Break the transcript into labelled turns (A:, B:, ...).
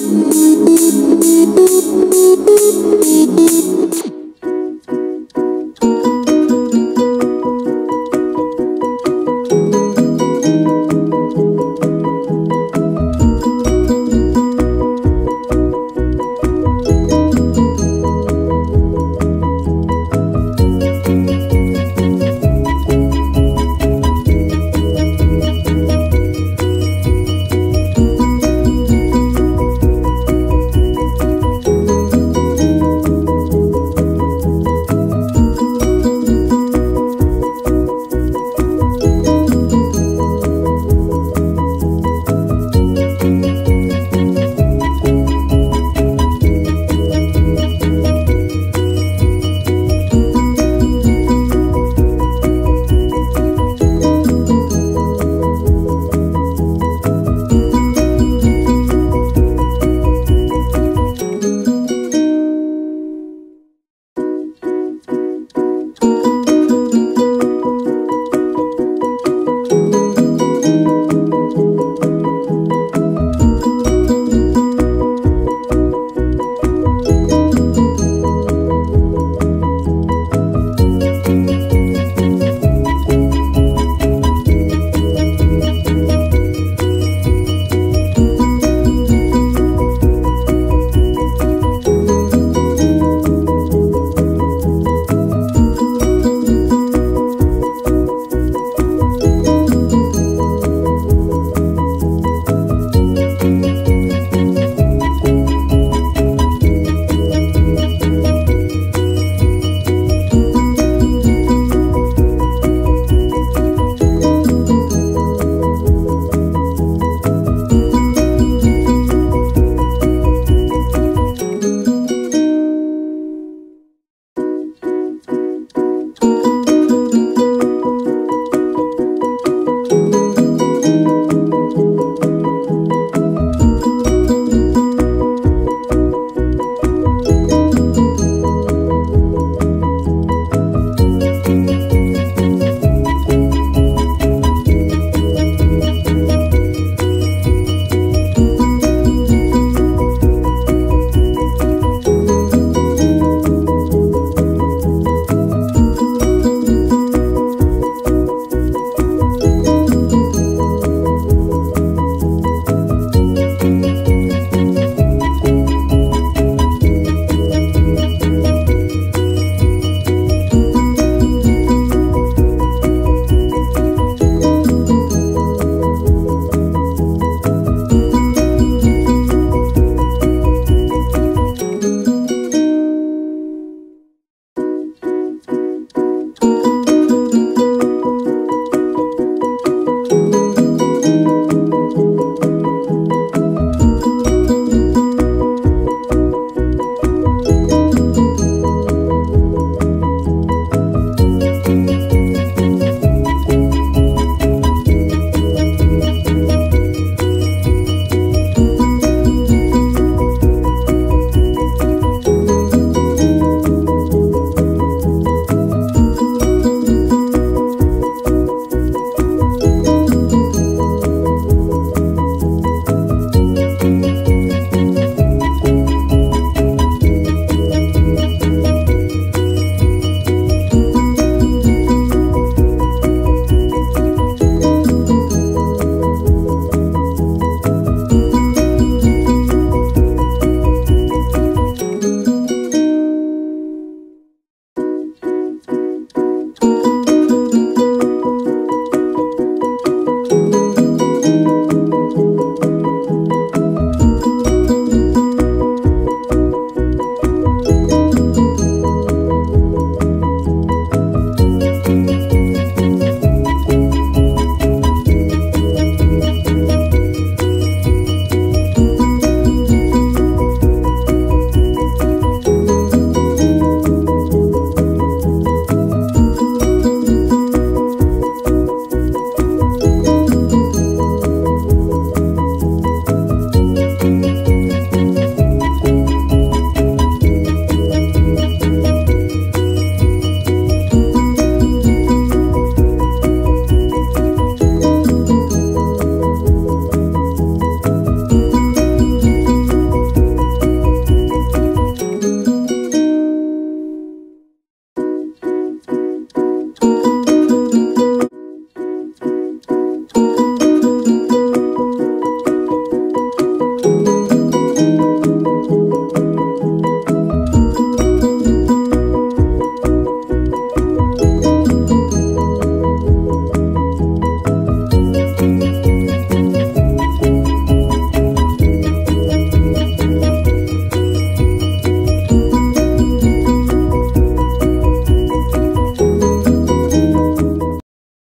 A: Música